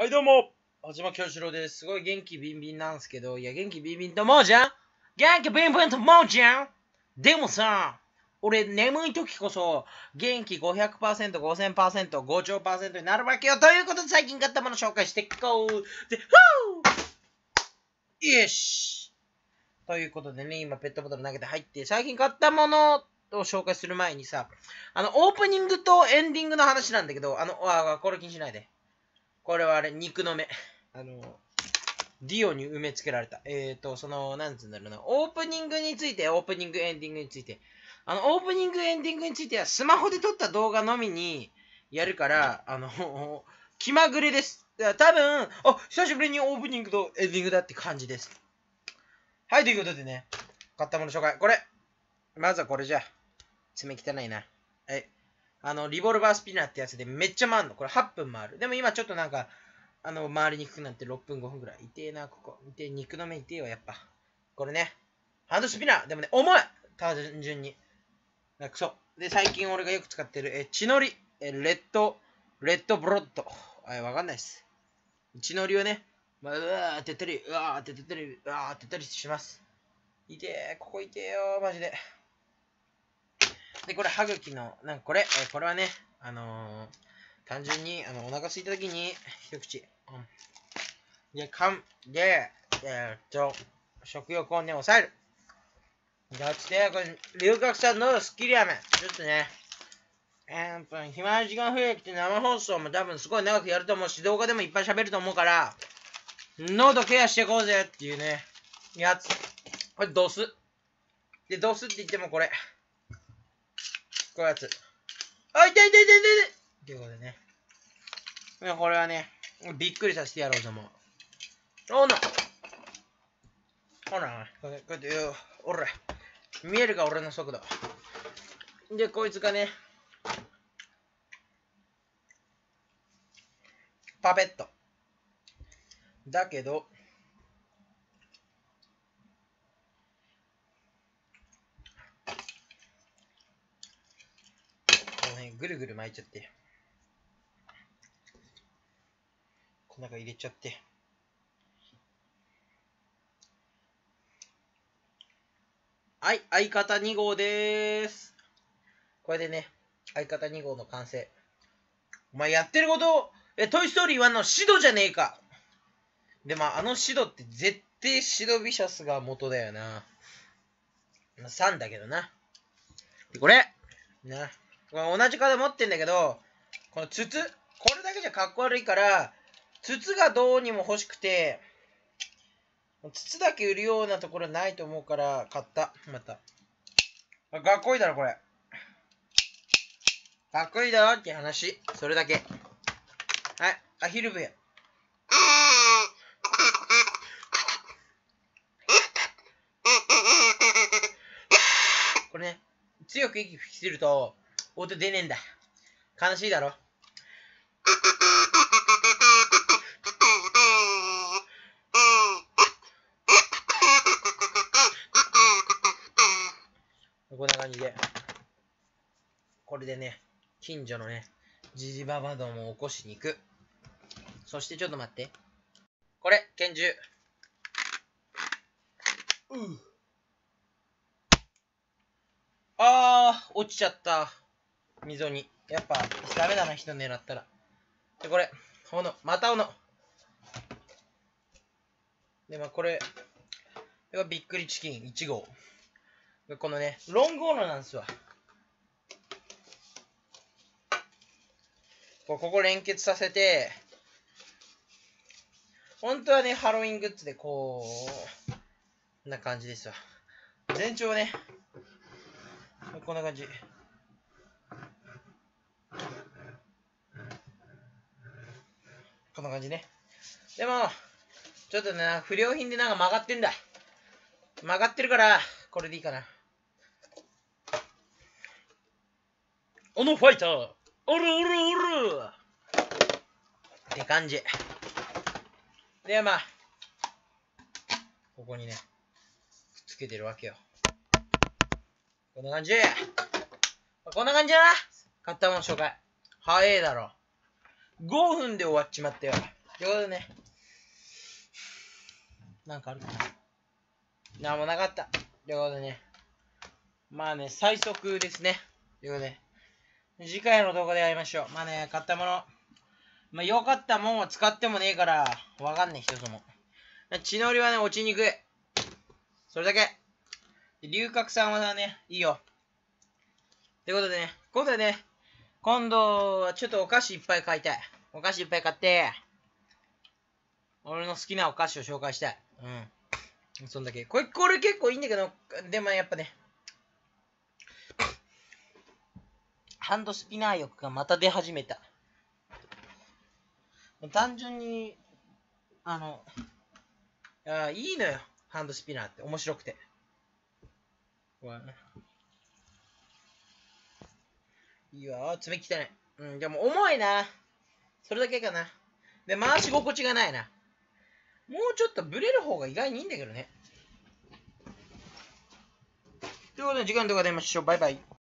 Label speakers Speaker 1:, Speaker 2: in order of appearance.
Speaker 1: はい、どうも、小島京志郎です。すごい元気ビンビンなんですけど、いや、元気ビンビンと思うじゃん元気ビンビンと思うじゃんでもさ、俺、眠い時こそ、元気500%、5000%、5兆になるわけよ。ということで、最近買ったもの紹介していこう。で、ふうよしということでね、今、ペットボトル投げて入って、最近買ったものを紹介する前にさ、あの、オープニングとエンディングの話なんだけど、あの、あ、これ気にしないで。これはあれ、肉の目。あの、ディオに埋め付けられた。えっ、ー、と、その、なんつうんだろうな。オープニングについて、オープニング、エンディングについて。あの、オープニング、エンディングについては、スマホで撮った動画のみにやるから、あの、気まぐれです。多分、あ、久しぶりにオープニングとエンディングだって感じです。はい、ということでね、買ったもの紹介。これ。まずはこれじゃ。爪汚いな。はい。あの、リボルバースピナーってやつでめっちゃ回るの。これ8分回る。でも今ちょっとなんか、あの、回りにくくなって6分5分ぐらい。痛えな、ここ。痛え、肉の目痛えわ、やっぱ。これね。ハンドスピナー。でもね、重い単純に。なんかそう。で、最近俺がよく使ってる、え、血のり。え、 red、red blood。あれわかんないっす。血のりをね、まあ、うわーってったり、うわーってたり、うわーってたりします。痛え、ここ痛えよ、マジで。で、これ、歯茎の、なんかこれ、えーこれはね、あのー、単純に、あの、お腹空いた時に、一口、うん。で、かん、で、えーっと、食欲をね、抑える。だって、これ、龍角散のスッキリ飴。ちょっとね、えーっぱ、暇な時間増えてきて生放送も多分すごい長くやると思うし、動画でもいっぱい喋ると思うから、喉ケアしていこうぜっていうね、やつ。これ、ドス。で、ドスって言ってもこれ。こやつ。あ、痛い痛い痛い痛い痛いっていうことでね。いやこれはね、びっくりさせてやろうと思う。おなほら、こうやって、よおら。見えるか、俺の速度。で、こいつがね、パペット。だけど、この辺ぐるぐる巻いちゃって。この中入れちゃって。はい、相方2号でーす。これでね、相方2号の完成。お前やってること、え、トイ・ストーリー1のシドじゃねえか。で、まあ、あのシドって絶対シドビシャスが元だよな。まあ、3だけどな。で、これ。な。同じ型持ってんだけど、この筒、これだけじゃかっこ悪いから、筒がどうにも欲しくて、筒だけ売るようなところないと思うから買った。また。あかっこいいだろ、これ。かっこいいだろって話。それだけ。はい。アヒル部屋。これね、強く息吹きすると、音出ねえんだ。悲しいだろ。こんな感じで。これでね、近所のね、ジジババどもを起こしに行く。そしてちょっと待って。これ、拳銃。ううあー、落ちちゃった。溝に。やっぱ、ダメだな、人狙ったら。で、これ、斧。また斧。で、まあ、これ、これびっくりチキン1号。このね、ロング斧なんですわ。こここ連結させて、本当はね、ハロウィングッズでこう、こんな感じですわ。全長ね、こんな感じ。こんな感じね。でも、ちょっとね、不良品でなんか曲がってんだ。曲がってるから、これでいいかな。おのファイターおるおるおるって感じ。で、まあ、ここにね、くっつけてるわけよ。こんな感じ。こんな感じだな。買ったもの紹介。早えだろ。5分で終わっちまったよ。ということでね。なんかあるかななんもなかった。ということでね。まあね、最速ですね。ということで。次回の動画で会いましょう。まあね、買ったもの。まあ、良かったもんは使ってもねえから、わかんねえ、一つも。血のりはね、落ちにくい。それだけ。龍角散はね、いいよ。ということでね、今度はね、今度はちょっとお菓子いっぱい買いたい。お菓子いっぱい買って、俺の好きなお菓子を紹介したい。うん。そんだけ。これ、これ結構いいんだけど、でもやっぱね、ハンドスピナー欲がまた出始めた。単純に、あの、あいいのよ。ハンドスピナーって。面白くて。いいわ。爪汚い。うん、でも重いな。それだけかな。で、回し心地がないな。もうちょっとブレる方が意外にいいんだけどね。ということで、時間とか出ましょう。バイバイ。